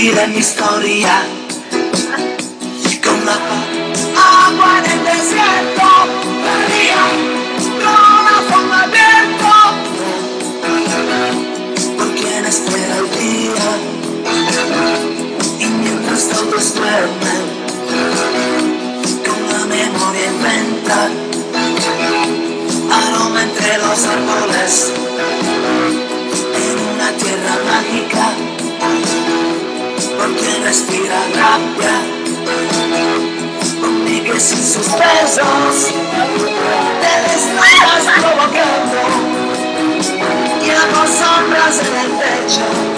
escribir en mi historia. Con la agua en el desierto, la forma abierto, por quien espera el día y mientras todos duermen, con la memoria inventa, aroma entre los árboles, en una tierra mágica respira rabia Conmigo sin sus besos. Te estabas provocando. Y Llevo sombras en el techo